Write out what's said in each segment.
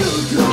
you go.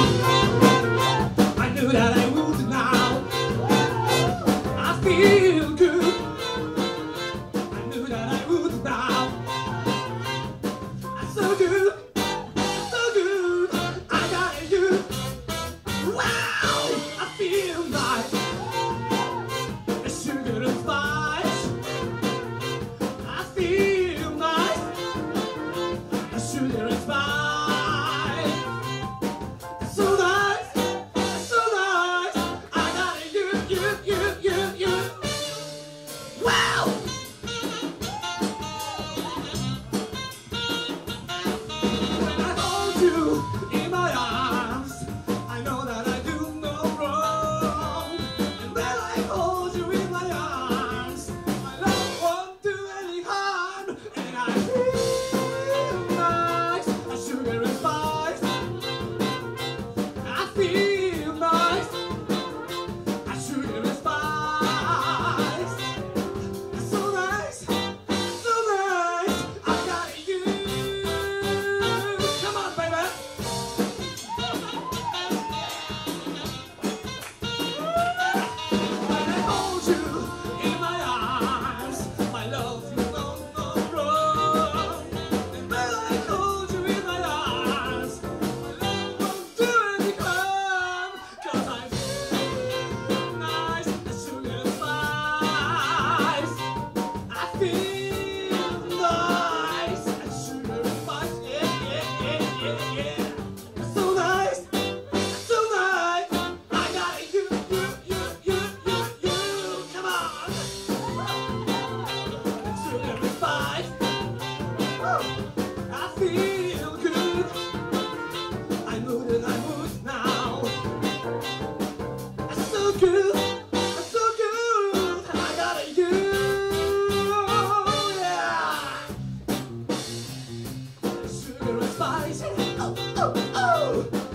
Valeu!